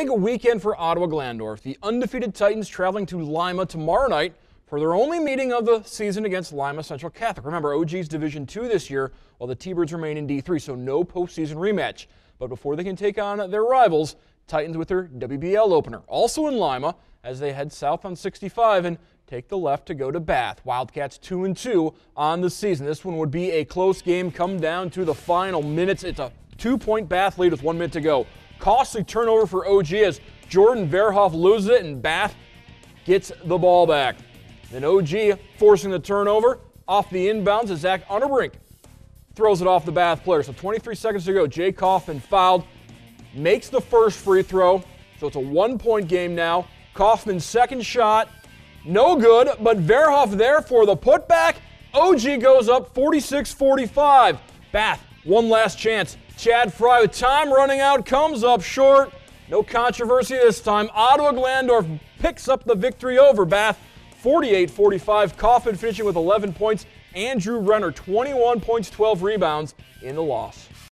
Big weekend for Ottawa Glandorf. The undefeated Titans traveling to Lima tomorrow night for their only meeting of the season against Lima Central Catholic. Remember, OG's Division Two this year, while the T-Birds remain in D3, so no postseason rematch. But before they can take on their rivals, Titans with their WBL opener, also in Lima, as they head south on 65 and take the left to go to Bath. Wildcats 2 and 2 on the season. This one would be a close game come down to the final minutes. It's a two-point Bath lead with one minute to go. Costly turnover for OG as Jordan Verhoff loses it and Bath gets the ball back. Then OG forcing the turnover off the inbounds as Zach Unterbrink throws it off the Bath player. So 23 seconds to go. Jay Kaufman fouled, makes the first free throw. So it's a one point game now. Kaufman's second shot, no good, but Verhoff there for the putback. OG goes up 46 45. Bath, one last chance. Chad Fry with time running out comes up short. No controversy this time. Ottawa Glandorf picks up the victory over Bath 48 45. Kaufman finishing with 11 points. Andrew Renner 21 points, 12 rebounds in the loss.